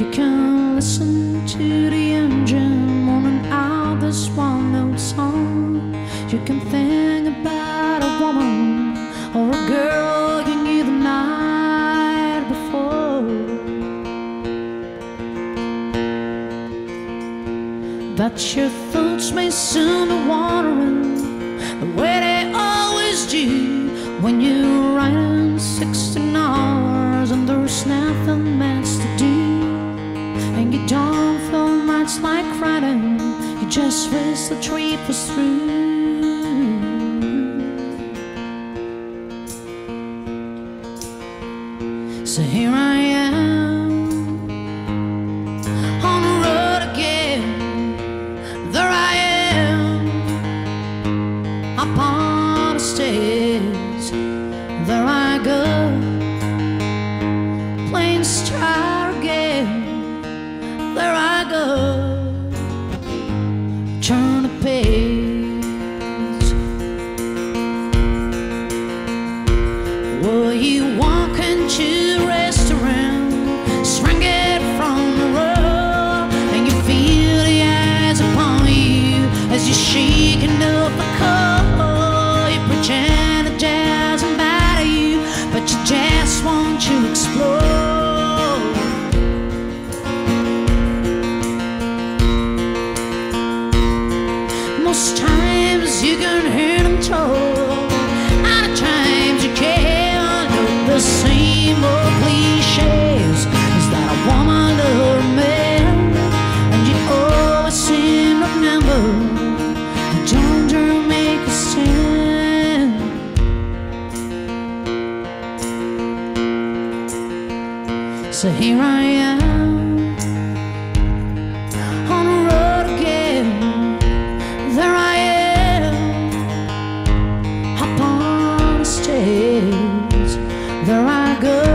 You can listen to the engine on an other's one note song. You can think about a woman or a girl you knew the night before. That you just wish the trip was through. So here I am. So here I am on the road again. There I am up on the stage. There I go.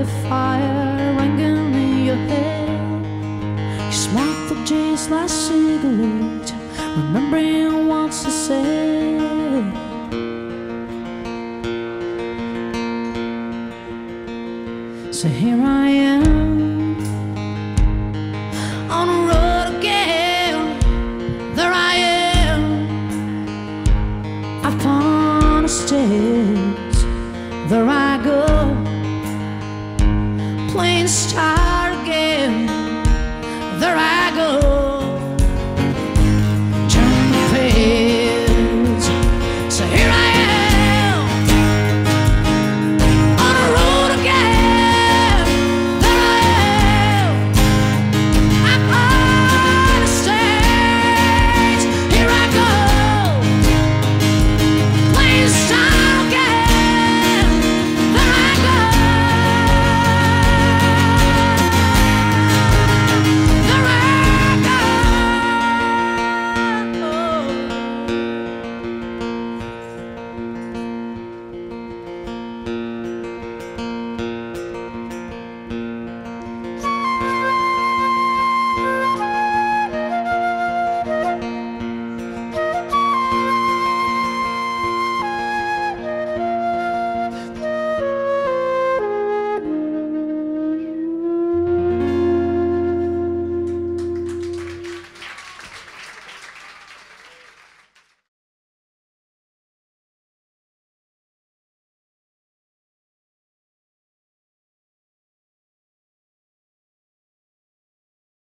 the fire ringing in your head. You smoked the jeans last cigarette, remembering what she said. So here I am. plain style.